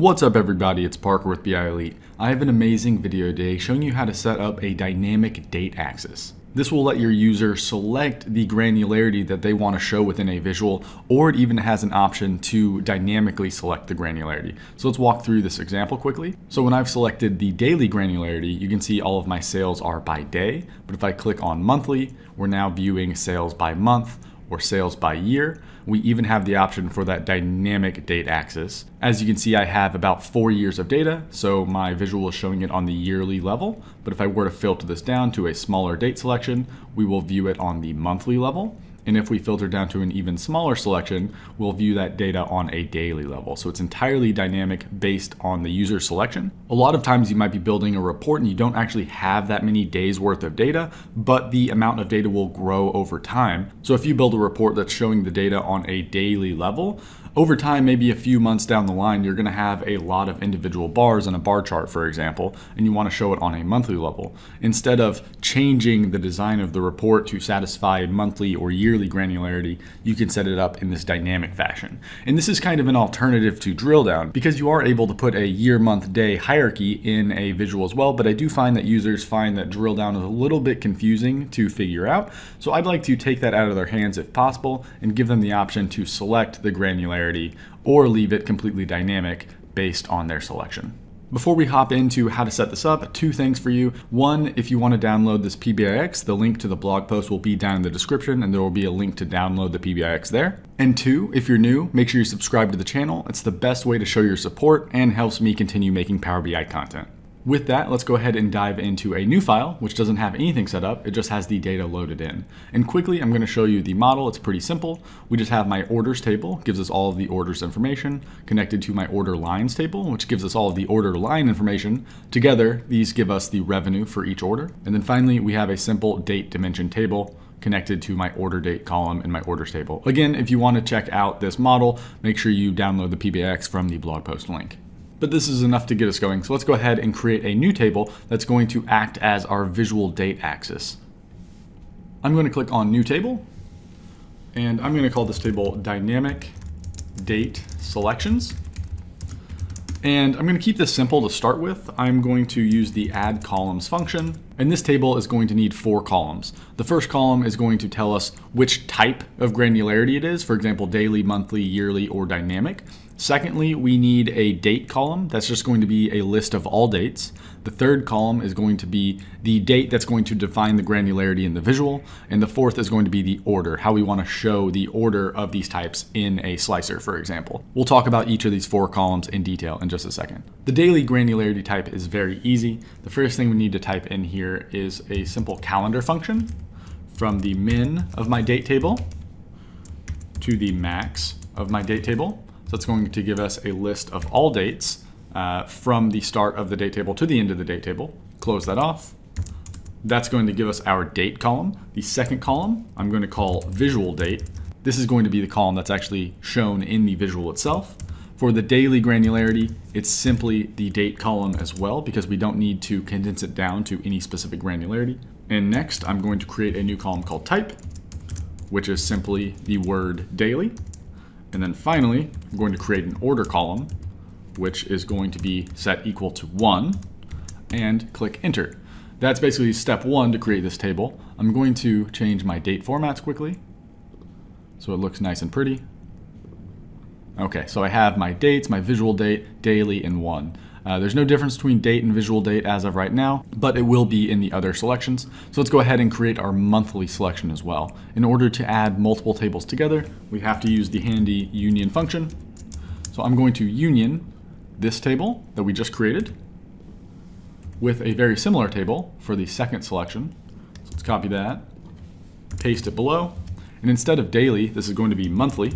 What's up everybody, it's Parker with BI Elite. I have an amazing video today showing you how to set up a dynamic date axis. This will let your user select the granularity that they want to show within a visual, or it even has an option to dynamically select the granularity. So let's walk through this example quickly. So when I've selected the daily granularity, you can see all of my sales are by day, but if I click on monthly, we're now viewing sales by month or sales by year. We even have the option for that dynamic date axis. As you can see, I have about four years of data, so my visual is showing it on the yearly level. But if I were to filter this down to a smaller date selection, we will view it on the monthly level. And if we filter down to an even smaller selection, we'll view that data on a daily level. So it's entirely dynamic based on the user selection. A lot of times you might be building a report and you don't actually have that many days worth of data, but the amount of data will grow over time. So if you build a report that's showing the data on a daily level, over time, maybe a few months down the line, you're gonna have a lot of individual bars in a bar chart, for example, and you wanna show it on a monthly level. Instead of changing the design of the report to satisfy monthly or yearly granularity, you can set it up in this dynamic fashion. And this is kind of an alternative to drill down because you are able to put a year, month, day hierarchy in a visual as well, but I do find that users find that drill down is a little bit confusing to figure out. So I'd like to take that out of their hands if possible and give them the option to select the granularity or leave it completely dynamic based on their selection. Before we hop into how to set this up, two things for you. One, if you want to download this PBIX, the link to the blog post will be down in the description and there will be a link to download the PBIX there. And two, if you're new, make sure you subscribe to the channel. It's the best way to show your support and helps me continue making Power BI content. With that, let's go ahead and dive into a new file, which doesn't have anything set up, it just has the data loaded in. And quickly, I'm gonna show you the model, it's pretty simple. We just have my orders table, gives us all of the orders information, connected to my order lines table, which gives us all of the order line information. Together, these give us the revenue for each order. And then finally, we have a simple date dimension table, connected to my order date column in my orders table. Again, if you want to check out this model, make sure you download the PBX from the blog post link but this is enough to get us going. So let's go ahead and create a new table that's going to act as our visual date axis. I'm going to click on new table and I'm going to call this table dynamic date selections. And I'm going to keep this simple to start with. I'm going to use the add columns function. And this table is going to need four columns. The first column is going to tell us which type of granularity it is, for example, daily, monthly, yearly, or dynamic. Secondly, we need a date column. That's just going to be a list of all dates. The third column is going to be the date that's going to define the granularity in the visual. And the fourth is going to be the order, how we want to show the order of these types in a slicer, for example. We'll talk about each of these four columns in detail in just a second. The daily granularity type is very easy. The first thing we need to type in here is a simple calendar function from the min of my date table to the max of my date table. So it's going to give us a list of all dates uh, from the start of the date table to the end of the date table. Close that off. That's going to give us our date column. The second column I'm going to call visual date. This is going to be the column that's actually shown in the visual itself. For the daily granularity, it's simply the date column as well because we don't need to condense it down to any specific granularity. And next, I'm going to create a new column called type, which is simply the word daily. And then finally, I'm going to create an order column, which is going to be set equal to one, and click enter. That's basically step one to create this table. I'm going to change my date formats quickly, so it looks nice and pretty. Okay, so I have my dates, my visual date, daily, and one. Uh, there's no difference between date and visual date as of right now, but it will be in the other selections. So let's go ahead and create our monthly selection as well. In order to add multiple tables together, we have to use the handy union function. So I'm going to union this table that we just created with a very similar table for the second selection. So let's copy that, paste it below, and instead of daily, this is going to be monthly.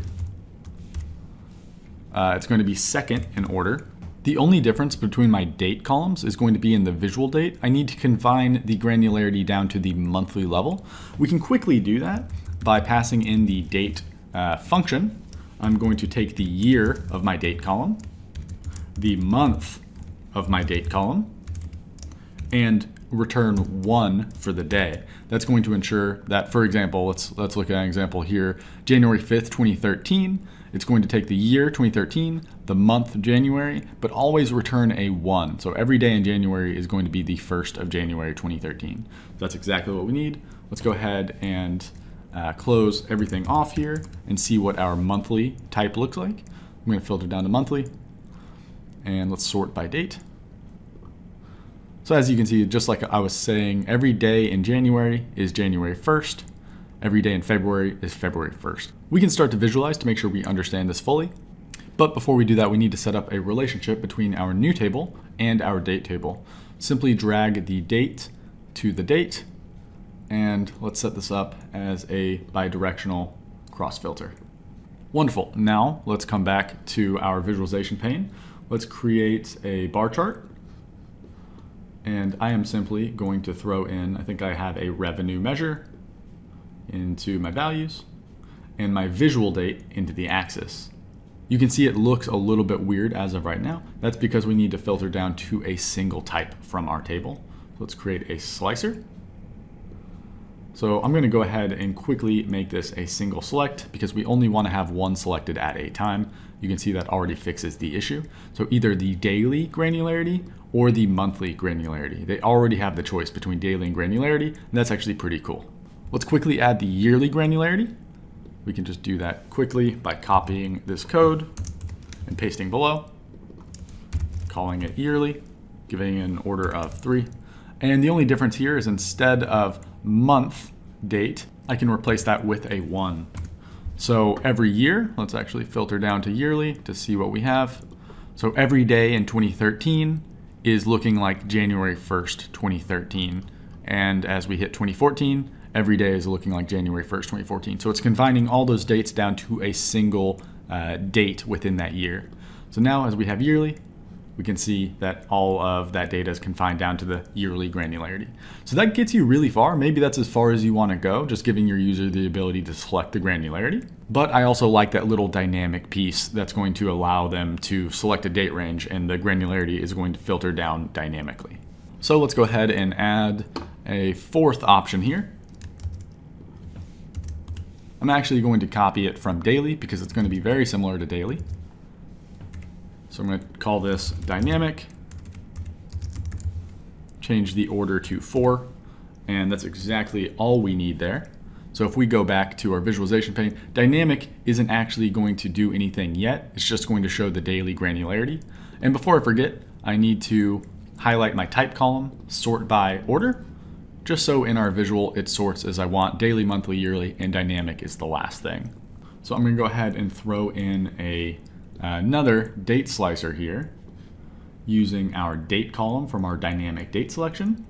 Uh, it's going to be second in order, the only difference between my date columns is going to be in the visual date. I need to confine the granularity down to the monthly level. We can quickly do that by passing in the date uh, function. I'm going to take the year of my date column, the month of my date column, and return one for the day. That's going to ensure that, for example, let's let's look at an example here. January 5th, 2013. It's going to take the year 2013, the month January, but always return a one. So every day in January is going to be the first of January 2013. So that's exactly what we need. Let's go ahead and uh, close everything off here and see what our monthly type looks like. I'm going to filter down to monthly and let's sort by date. So as you can see, just like I was saying, every day in January is January 1st. Every day in February is February 1st. We can start to visualize to make sure we understand this fully. But before we do that, we need to set up a relationship between our new table and our date table. Simply drag the date to the date, and let's set this up as a bidirectional cross filter. Wonderful. Now let's come back to our visualization pane. Let's create a bar chart and I am simply going to throw in, I think I have a revenue measure into my values and my visual date into the axis. You can see it looks a little bit weird as of right now. That's because we need to filter down to a single type from our table. So let's create a slicer. So I'm gonna go ahead and quickly make this a single select because we only wanna have one selected at a time. You can see that already fixes the issue. So either the daily granularity or the monthly granularity. They already have the choice between daily and granularity, and that's actually pretty cool. Let's quickly add the yearly granularity. We can just do that quickly by copying this code and pasting below, calling it yearly, giving an order of three. And the only difference here is instead of month date, I can replace that with a one. So every year, let's actually filter down to yearly to see what we have. So every day in 2013 is looking like January 1st, 2013. And as we hit 2014, every day is looking like January 1st, 2014. So it's confining all those dates down to a single uh, date within that year. So now as we have yearly, we can see that all of that data is confined down to the yearly granularity. So that gets you really far. Maybe that's as far as you want to go, just giving your user the ability to select the granularity. But I also like that little dynamic piece that's going to allow them to select a date range and the granularity is going to filter down dynamically. So let's go ahead and add a fourth option here. I'm actually going to copy it from daily because it's going to be very similar to daily. So I'm going to call this dynamic, change the order to 4, and that's exactly all we need there. So if we go back to our visualization pane, dynamic isn't actually going to do anything yet. It's just going to show the daily granularity. And before I forget, I need to highlight my type column, sort by order, just so in our visual it sorts as I want, daily, monthly, yearly, and dynamic is the last thing. So I'm gonna go ahead and throw in a another date slicer here using our date column from our dynamic date selection.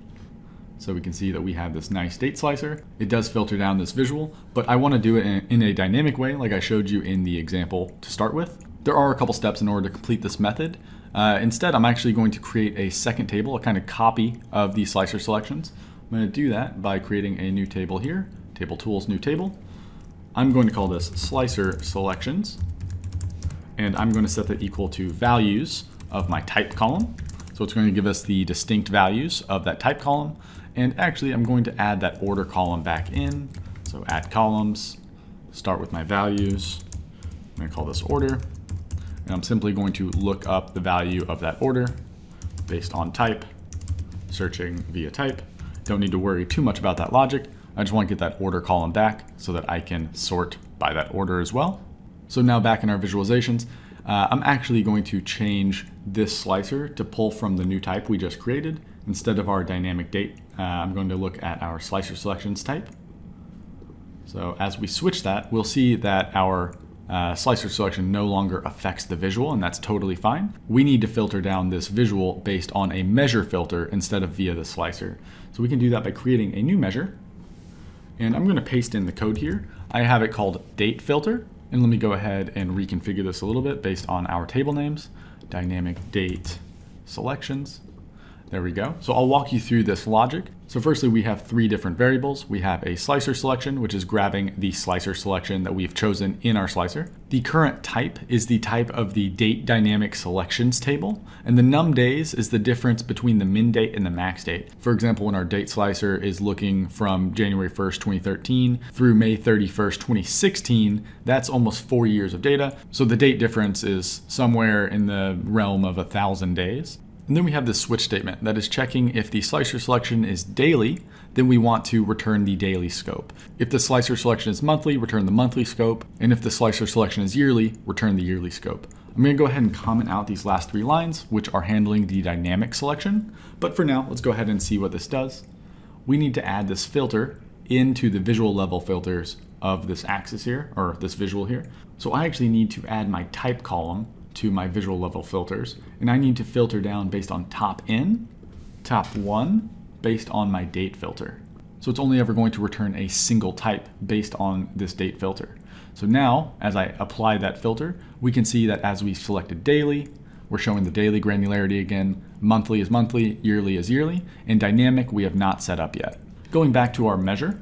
So we can see that we have this nice date slicer. It does filter down this visual, but I want to do it in, in, a dynamic way like I showed you in the example to start with. There are a couple steps in order to complete this method. Uh, instead, I'm actually going to create a second table, a kind of copy of the slicer selections. I'm going to do that by creating a new table here, table tools, new table. I'm going to call this slicer selections and I'm going to set that equal to values of my type column. So it's going to give us the distinct values of that type column. And actually, I'm going to add that order column back in. So add columns, start with my values. I'm going to call this order. And I'm simply going to look up the value of that order based on type, searching via type. Don't need to worry too much about that logic. I just want to get that order column back so that I can sort by that order as well. So now back in our visualizations, uh, I'm actually going to change this slicer to pull from the new type we just created. Instead of our dynamic date, uh, I'm going to look at our slicer selections type. So as we switch that, we'll see that our uh, slicer selection no longer affects the visual, and that's totally fine. We need to filter down this visual based on a measure filter instead of via the slicer. So we can do that by creating a new measure. And I'm going to paste in the code here. I have it called date filter. And let me go ahead and reconfigure this a little bit based on our table names, dynamic date selections. There we go. So I'll walk you through this logic. So firstly, we have three different variables. We have a slicer selection, which is grabbing the slicer selection that we've chosen in our slicer. The current type is the type of the date dynamic selections table. And the num days is the difference between the min date and the max date. For example, when our date slicer is looking from January 1st, 2013 through May 31st, 2016, that's almost four years of data. So the date difference is somewhere in the realm of a thousand days. And then we have the switch statement that is checking if the slicer selection is daily, then we want to return the daily scope. If the slicer selection is monthly, return the monthly scope. And if the slicer selection is yearly, return the yearly scope. I'm gonna go ahead and comment out these last three lines, which are handling the dynamic selection. But for now, let's go ahead and see what this does. We need to add this filter into the visual level filters of this axis here, or this visual here. So I actually need to add my type column to my visual level filters. And I need to filter down based on top in, top one, based on my date filter. So it's only ever going to return a single type based on this date filter. So now, as I apply that filter, we can see that as we selected daily, we're showing the daily granularity again, monthly is monthly, yearly is yearly, and dynamic we have not set up yet. Going back to our measure,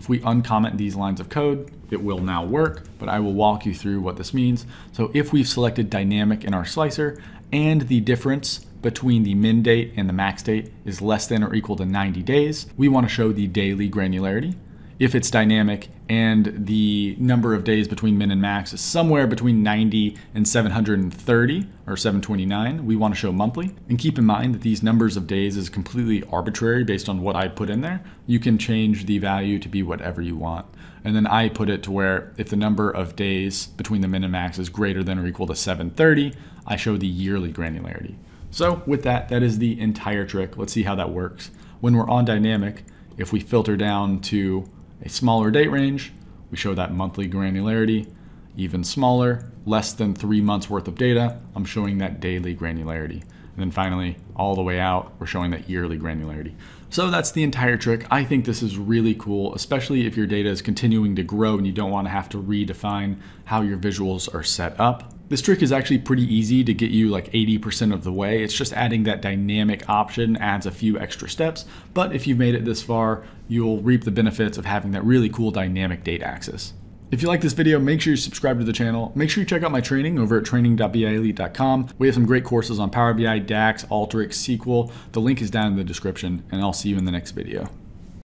if we uncomment these lines of code, it will now work, but I will walk you through what this means. So if we've selected dynamic in our slicer and the difference between the min date and the max date is less than or equal to 90 days, we want to show the daily granularity if it's dynamic and the number of days between min and max is somewhere between 90 and 730 or 729, we want to show monthly. And keep in mind that these numbers of days is completely arbitrary based on what I put in there. You can change the value to be whatever you want. And then I put it to where if the number of days between the min and max is greater than or equal to 730, I show the yearly granularity. So with that, that is the entire trick. Let's see how that works. When we're on dynamic, if we filter down to a smaller date range, we show that monthly granularity. Even smaller, less than three months worth of data, I'm showing that daily granularity. And then finally, all the way out, we're showing that yearly granularity. So that's the entire trick. I think this is really cool, especially if your data is continuing to grow and you don't want to have to redefine how your visuals are set up. This trick is actually pretty easy to get you like 80% of the way. It's just adding that dynamic option adds a few extra steps, but if you've made it this far, you'll reap the benefits of having that really cool dynamic date axis. If you like this video, make sure you subscribe to the channel. Make sure you check out my training over at training.bielite.com. We have some great courses on Power BI, DAX, Alteryx, SQL. The link is down in the description, and I'll see you in the next video.